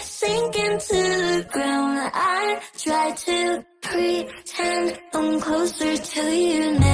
sinking to the ground. I try to pretend I'm closer to you now.